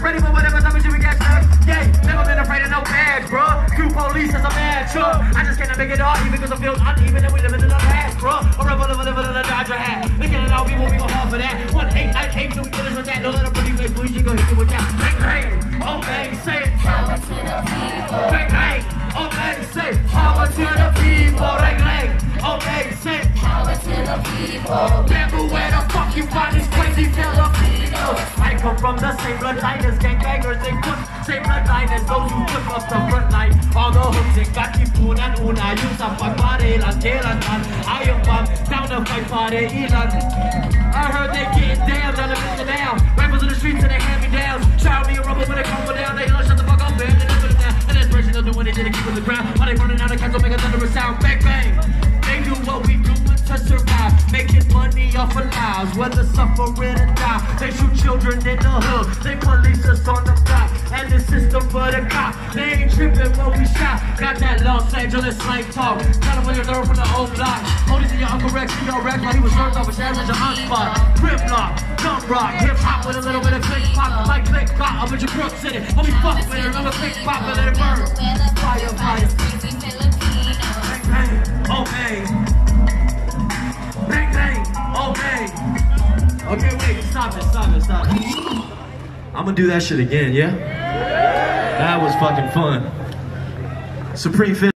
Ready for whatever time we get served. Yeah, never been afraid of no bad, bro. Two police as a mad truck. I just cannot make it all even because I feel uneven and we live in the past, bro. A rebel, of a Dodger hat. Look it all, people, we gon' for that. One hate, I came through finish with that. No little pretty face, please, you gon' hit you with that. Bang, bang, oh, oh say it. Power to the people. Bang, oh, bang. Power to the people. Bang, bang. Power to the people. Where the fuck you find this crazy Come from the same bloodliners, gangbangers, they put same bloodliners, those who took up the front line. All the hooks they got keep on and katipunan, una yung sa pagparilan, kailanman. Ayaw pang down to fight pare ilan. I heard they getting down, down to Mr. Down. Rappers in the streets and they hand me down. Shout me a rubber when they crumble down. They don't shut the fuck up, man. They put it down. And that's version of doing it, didn't keep on the ground. While they running out of castle, make a thunderous sound. Bang, bang. They do what we do to survive, making money off of lives, whether suffering or die. They children in the hood, they police us on the block, and the system for the cop. They ain't tripping when we shot. Got that Los Angeles slang talk, California girl from the old block. To your Uncle Rex, you know Rex while he was served off a challenge on spot. Grip lock, dump rock, hip hop with a little bit of click pop, like click pop. I'm with your crook city, homie fuck with it, remember click pop and let it burn. Fire, fire. Okay, wait, stop it, stop it, stop it. I'm gonna do that shit again, yeah? That was fucking fun. Supreme Fit.